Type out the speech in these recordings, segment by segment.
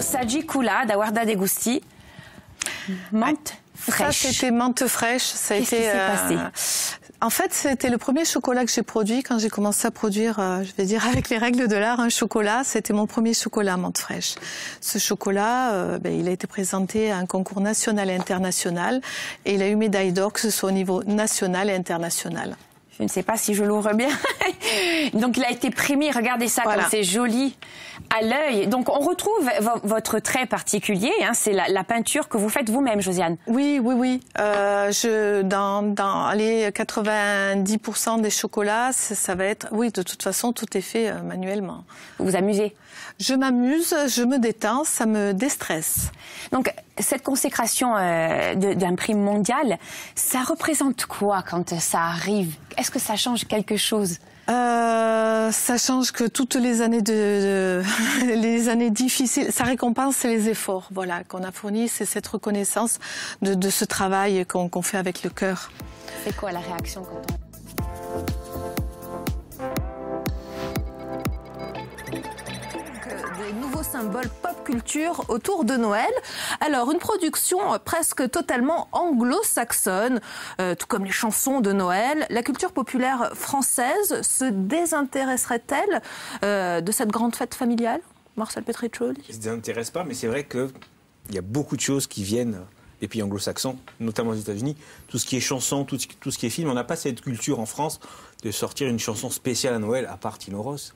Sagicula da Guarda de Gusti. Menthe fraîche. Ça, c'était menthe fraîche. Ça a Qu'est-ce qui été. s'est euh, passé? En fait, c'était le premier chocolat que j'ai produit quand j'ai commencé à produire, euh, je vais dire avec les règles de l'art, un chocolat. C'était mon premier chocolat menthe fraîche. Ce chocolat, euh, ben, il a été présenté à un concours national et international et il a eu médaille d'or, que ce soit au niveau national et international. Je ne sais pas si je l'ouvre bien. Donc il a été primé, regardez ça Voilà. comme c'est joli à l'œil. Donc on retrouve vo- votre trait particulier, hein, c'est la, la peinture que vous faites vous-même, Josiane. Oui, oui, oui. Euh, je, dans, dans allez, 90% des chocolats, ça, ça va être, oui, de toute façon, tout est fait euh, manuellement. Vous vous amusez? Je m'amuse, je me détends, ça me déstresse. Donc cette consécration euh, d'un prix mondial, ça représente quoi quand ça arrive? Est-ce que ça change quelque chose? Euh, ça change que toutes les années de, de- les années difficiles, ça récompense les efforts, voilà, qu'on a fournis, c'est cette reconnaissance de, de ce travail qu'on qu'on fait avec le cœur. C'est quoi la réaction quand on... des nouveaux symboles pop culture autour de Noël. Alors, une production presque totalement anglo-saxonne, euh, tout comme les chansons de Noël. La culture populaire française se désintéresserait-elle euh, de cette grande fête familiale Marcel Petricholi ne se désintéresse pas, mais c'est vrai qu'il y a beaucoup de choses qui viennent des pays anglo-saxons, notamment aux États-Unis. Tout ce qui est chanson, tout, ce- tout ce qui est film, on n'a pas cette culture en France de sortir une chanson spéciale à Noël, à part Tino Ross,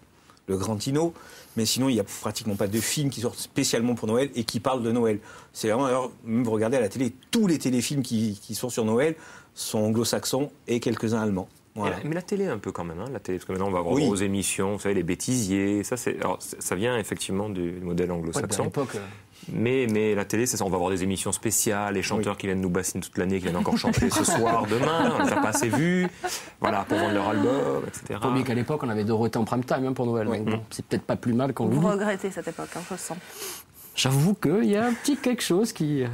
le grand Tino. Mais sinon, il n'y a pratiquement pas de films qui sortent spécialement pour Noël et qui parlent de Noël. C'est vraiment, alors, même vous regardez à la télé, tous les téléfilms qui, qui sont sur Noël sont anglo-saxons et quelques-uns allemands. Voilà. Mais la télé un peu quand même, hein, la télé, parce que maintenant on va avoir Oui. aux émissions, vous savez, les bêtisiers, ça, c'est, alors, ça vient effectivement du modèle Ouais, à anglo-saxon. l'époque, euh, mais, mais la télé, c'est ça, on va avoir des émissions spéciales, les chanteurs qui viennent nous bassiner toute l'année, qui viennent encore chanter ce soir, demain, on les a pas assez vus, voilà, pour vendre leur album, etc. faut oublier qu'à l'époque, on avait Dorothée en prime time hein, pour Noël. Donc, bon, c'est peut-être pas plus mal qu'on Vous regrettez cette époque, hein, je le sens. J'avoue qu'il y a un petit quelque chose qui. euh,